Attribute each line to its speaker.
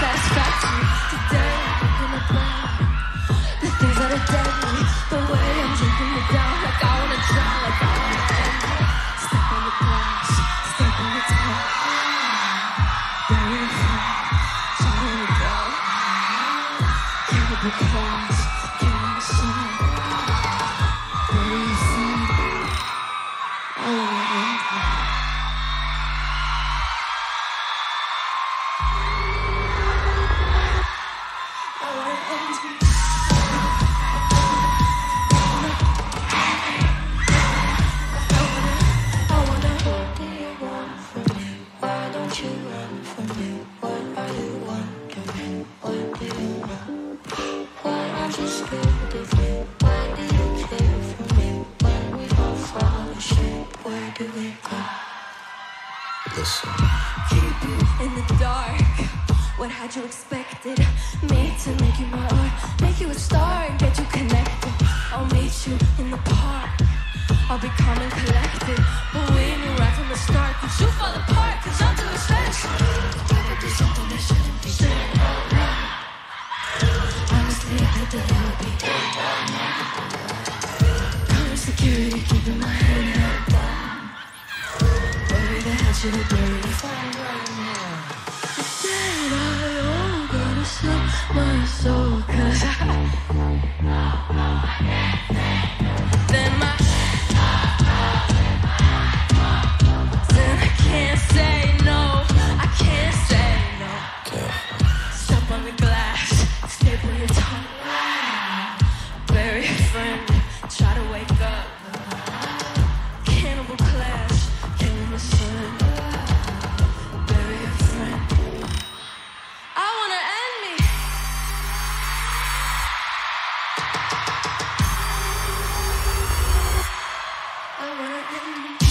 Speaker 1: satisfaction. where do we go?
Speaker 2: Listen.
Speaker 1: Keep you in the dark. What had you expected? Me to make you more, make you a star and get you connected. I'll meet you in the park. I'll be coming collected. But we knew right from the start. Could you fall apart? Cause I'm too expensive. i something that shouldn't be done. Honestly, I had to help you. Come security. to the I run now. Instead, I am gonna sell my soul. Thank you.